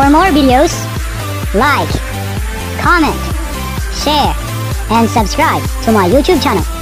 For more videos, like, comment, share, and subscribe to my YouTube channel.